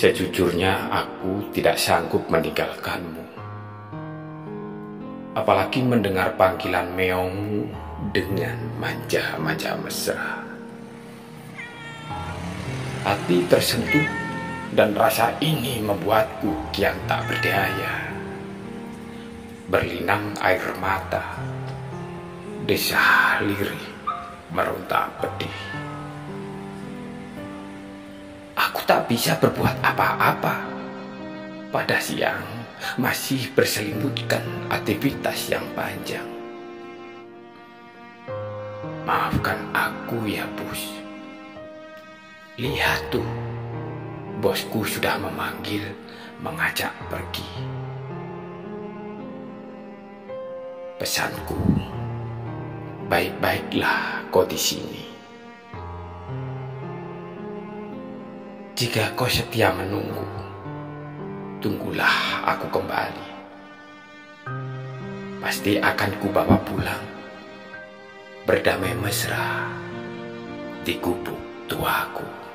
Sejujurnya aku tidak sanggup meninggalkanmu. Apalagi mendengar panggilan meongmu dengan manja-manja mesra. Hati tersentuh dan rasa ini membuatku kian tak berdaya. Berlinang air mata, desah lirih, meronta pedih. Bisa berbuat apa-apa. Pada siang masih berselimutkan aktivitas yang panjang. Maafkan aku ya bos. Lihat tuh, bosku sudah memanggil, mengajak pergi. Pesanku, baik-baiklah kau di sini. Jika kau setia menunggu, tunggulah aku kembali. Pasti akan kubawa pulang, berdamai mesra di gubuk tuaku.